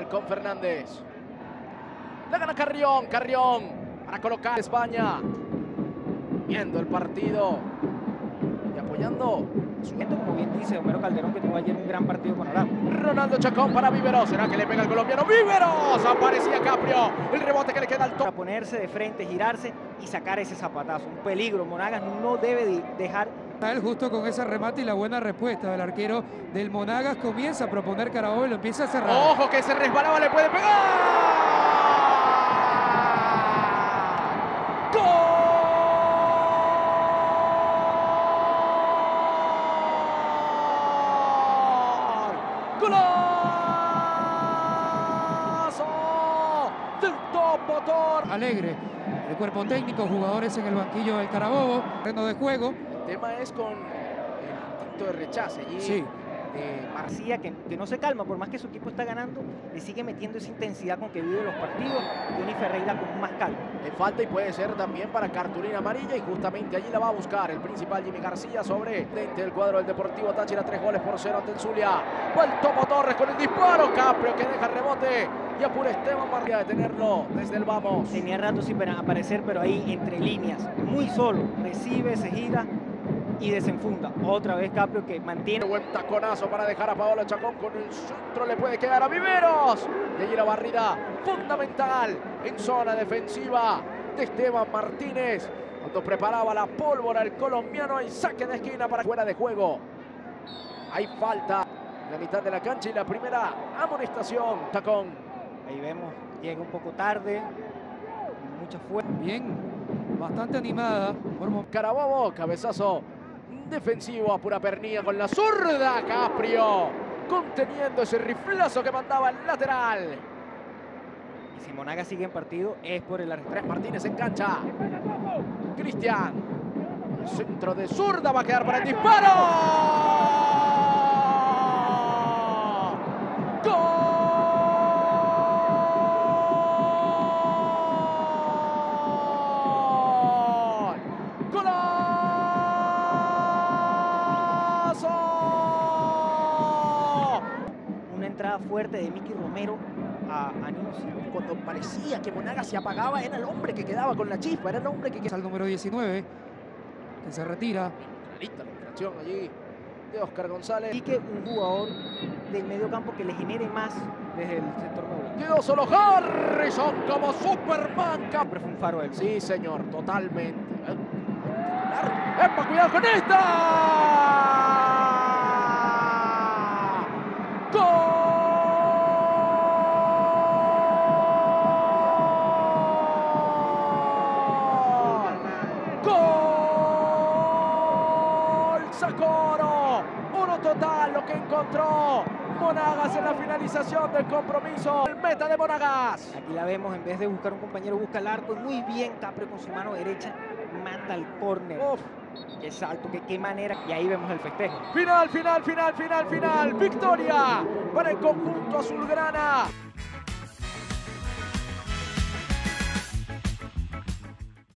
Halcón Fernández. La gana Carrión, Carrión para colocar a España. Viendo el partido y apoyando. Su gente, como bien dice Homero Calderón, que tuvo ayer un gran partido con Araujo. Ronaldo Chacón para Viveros. ¿Será que le pega el colombiano? ¡Viveros! Aparecía Caprio. El rebote que le queda al Para top. ponerse de frente, girarse y sacar ese zapatazo. Un peligro. Monagas no debe de dejar justo con ese remate y la buena respuesta del arquero del Monagas comienza a proponer Carabobo y lo empieza a cerrar. Ojo que se resbalaba, le puede pegar. ¡Gol! ¡Golazo! Del top motor. Alegre. El cuerpo técnico, jugadores en el banquillo del Carabobo, terreno de juego. El tema es con el instinto de rechace allí Sí. de Mar- García, que, que no se calma, por más que su equipo está ganando, le sigue metiendo esa intensidad con que vive los partidos. Johnny Ferreira con más calma. Le falta y puede ser también para cartulina amarilla y justamente allí la va a buscar el principal Jimmy García sobre del cuadro del Deportivo Táchira, tres goles por cero ante el Zulia. El Tomo Torres con el disparo, Caprio que deja el rebote y apura Esteban María de tenerlo desde el vamos. Tenía rato sin para aparecer, pero ahí entre líneas, muy solo. Recibe, se gira y desenfunda. Otra vez Caprio que mantiene. Buen taconazo para dejar a Paolo Chacón con el centro, le puede quedar a Viveros. Y allí la barrida fundamental en zona defensiva de Esteban Martínez. Cuando preparaba la pólvora el colombiano, hay saque de esquina para fuera de juego. Hay falta en la mitad de la cancha y la primera amonestación. Chacón. Ahí vemos, llega un poco tarde, mucha fuerza. Bien, bastante animada. Carabobo, cabezazo defensivo a pura pernilla con la zurda. Caprio conteniendo ese riflazo que mandaba el lateral. Y si Monagas sigue en partido, es por el arresto. Tres Martínez en cancha. Cristian. Centro de zurda va a quedar para el disparo. ¡Gol! ¡Golazo! Una entrada fuerte de Miki Romero a, a Nino. Cuando parecía que Monaga se apagaba, era el hombre que quedaba con la chispa, era el hombre que quedaba. al número 19, que se retira. Clarita la infracción allí de Oscar González. Y que un jugador del medio campo que le genere más desde el sector medio. Quedó solo Harrison como Superman. Cap- Siempre fue un faro del Sí, señor, totalmente. ¡Epa, cuidado con esta! Sacoro. Uno total lo que encontró Monagas en la finalización del compromiso. El meta de Monagas. Aquí la vemos, en vez de buscar un compañero, busca el arco. Y muy bien, Caprio con su mano derecha manda al córner. Uf. Qué salto, que qué manera. Y ahí vemos el festejo. Final, final, final, final, final. Victoria para el conjunto azulgrana.